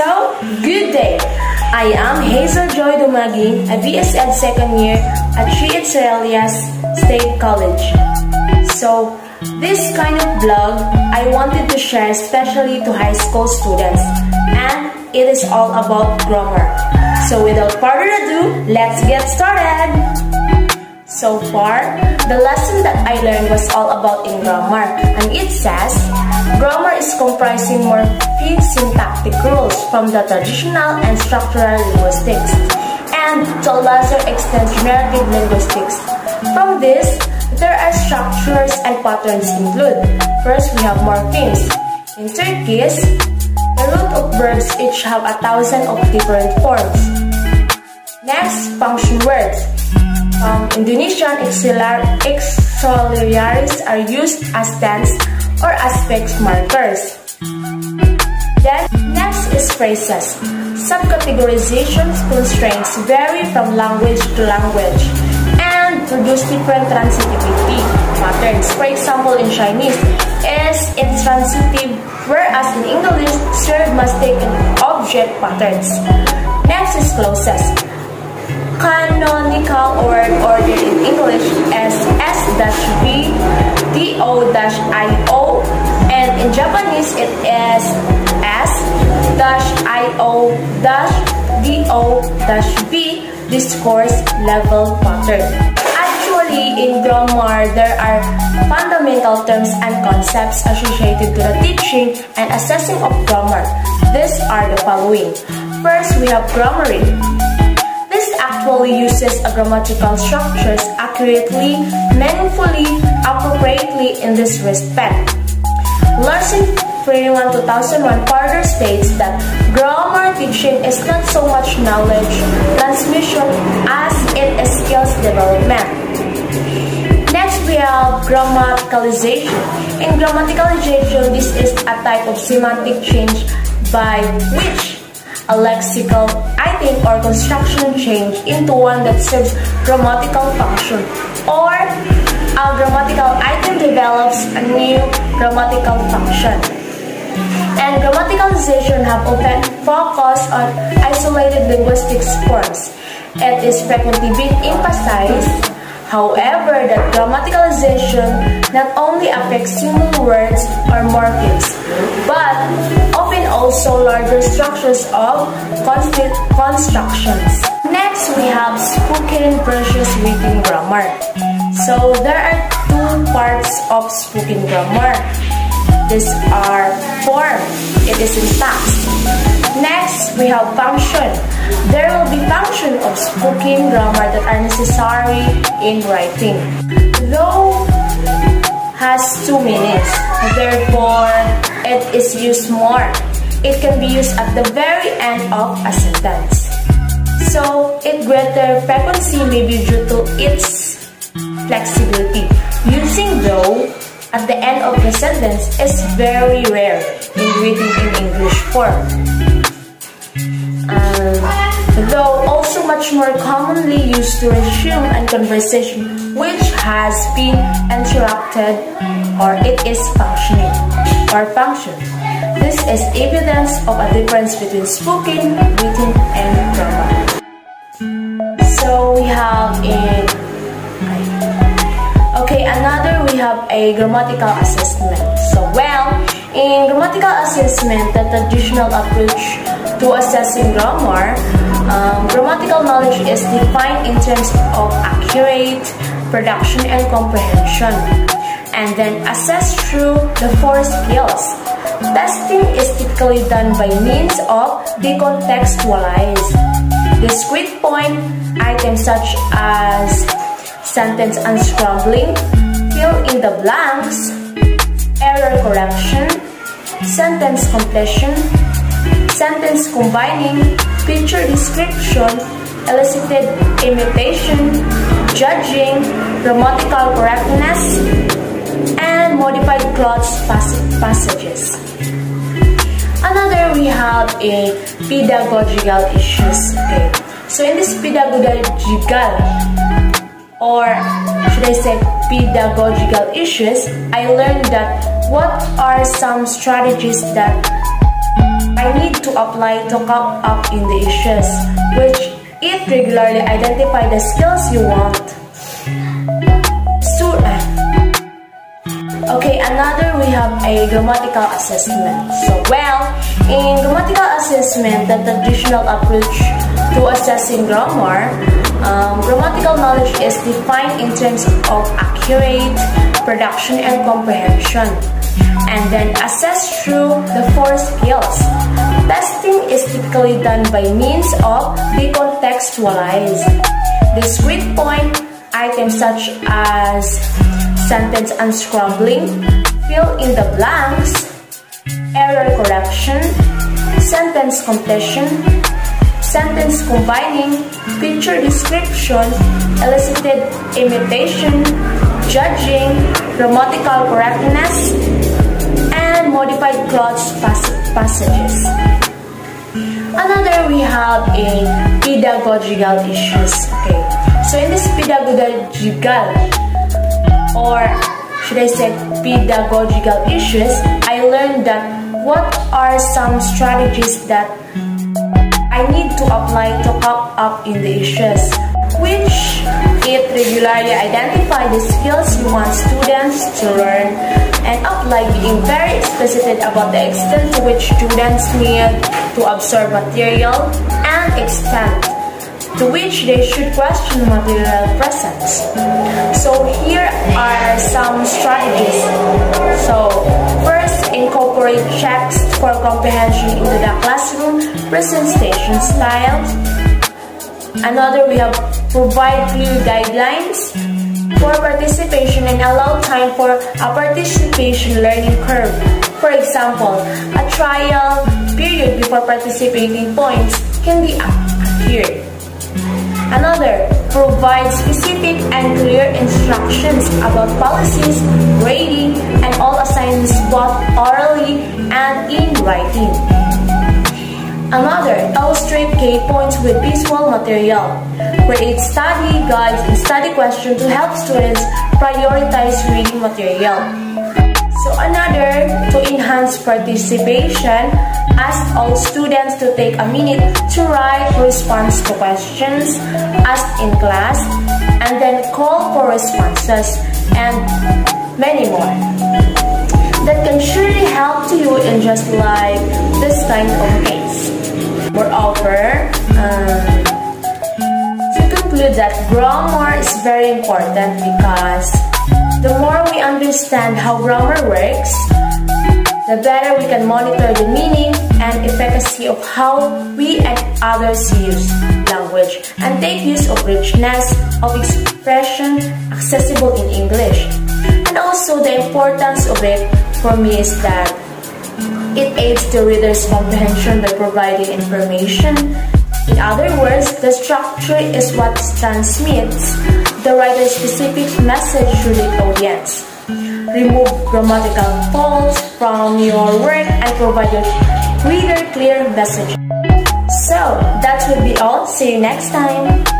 So, good day. I am Hiezel Joy Dumaguing, a BSEd second year at Tri Israelias State College. So, this kind of blog I wanted to share especially to high school students and it is all about grammar. So without further ado, let's get started! So far, the lesson that I learned was all about in grammar, and it says, grammar is comprising more few syntactic rules from the traditional and structural linguistics, and to a lesser extent generative linguistics. From this, there are structures and patterns include. First, we have morphemes. In Turkish, the root of verbs each have a thousand of different forms. Next, function words. Um, Indonesian auxiliaries are used as tense or aspect markers. Then, next is phrases. Subcategorizations constraints vary from language to language and produce different transitivity patterns. For example, in Chinese, is intransitive, whereas in English, serve must take an object patterns. Next is clauses canonical word order in English as S-V, D-O-I-O, and in Japanese it is S-I-O-D-O-V, discourse level pattern. Actually, in grammar, there are fundamental terms and concepts associated to the teaching and assessing of grammar. These are the following. First, we have grammaring actually uses grammatical structures accurately, meaningfully, appropriately in this respect. Larson 21 2001 further states that grammar teaching is not so much knowledge transmission as it is skills development. Next, we have grammaticalization. In grammaticalization, this is a type of semantic change by which a lexical item or construction change into one that serves grammatical function or a grammatical item develops a new grammatical function. And grammaticalization have often focused on isolated linguistic forms. It is frequently being emphasized However, that grammaticalization not only affects single words or morphemes, but also larger structures of constructions. Next, we have spoken versus written grammar. So, there are two parts of spoken grammar. These are form, it is syntax. Next, we have function. There will be function of spoken grammar that are necessary in writing. Though has two meanings, therefore it is used more. It can be used at the very end of a sentence. So, its greater frequency may be due to its flexibility. Using though at the end of the sentence is very rare in written in English form. Um, though also much more commonly used to resume a conversation which has been interrupted or it is functioning or function. This is evidence of a difference between spoken, written, and grammar. So we have in Okay, another we have a grammatical assessment. So, well, in grammatical assessment, the traditional approach to assessing grammar, um, grammatical knowledge is defined in terms of accurate production and comprehension, and then assessed through the four skills. Testing is typically done by means of decontextualized discrete point items such as sentence unscrambling, fill in the blanks, error correction, sentence completion, sentence combining, picture description, elicited imitation, judging, grammatical correctness, and modified cloze passages. Another we have a pedagogical issues. Okay. So in this pedagogical or should I say pedagogical issues, I learned that what are some strategies that I need to to apply to come up in the issues, which it regularly identify the skills you want. So, okay, another we have a grammatical assessment. So, well, in grammatical assessment, the traditional approach to assessing grammar, um, grammatical knowledge is defined in terms of accurate production and comprehension, and then assessed through the four skills. Testing is typically done by means of decontextualize. Discrete point items such as sentence unscrambling, fill in the blanks, error correction, sentence completion, sentence combining, picture description, elicited imitation, judging, grammatical correctness, and modified cloze passages. Another we have a pedagogical issues. Okay, so in this pedagogical or should I say pedagogical issues, I learned that what are some strategies that I need to apply to come up in the issues, which it regularly identify the skills you want students to learn and apply being very explicit about the extent to which students need to absorb material and extent to which they should question material presence. So here are some strategies. So first, incorporate checks for comprehension into the classroom presentation style. Another, we have provide clear guidelines for participation and allow time for a participation learning curve. For example, a trial period before participating points can be adhered. Another, provides specific and clear instructions about policies, grading, and all assignments both orally and in writing. Another, illustrate key points with visual material. Create study guides and study questions to help students prioritize reading material. So another, to enhance participation, ask all students to take a minute to write response to questions asked in class and then call for responses and many more. That can surely help to you in just like this kind of case. Moreover, um, to conclude that grammar is very important because the more we understand how grammar works, the better we can monitor the meaning and efficacy of how we and others use language and take use of richness of expression accessible in English. And also the importance of it for me is that it aids the reader's comprehension by providing information. In other words, the structure is what transmits the writer's specific message to the audience. Remove grammatical faults from your work and provide your reader clear message. So, that would be all. See you next time.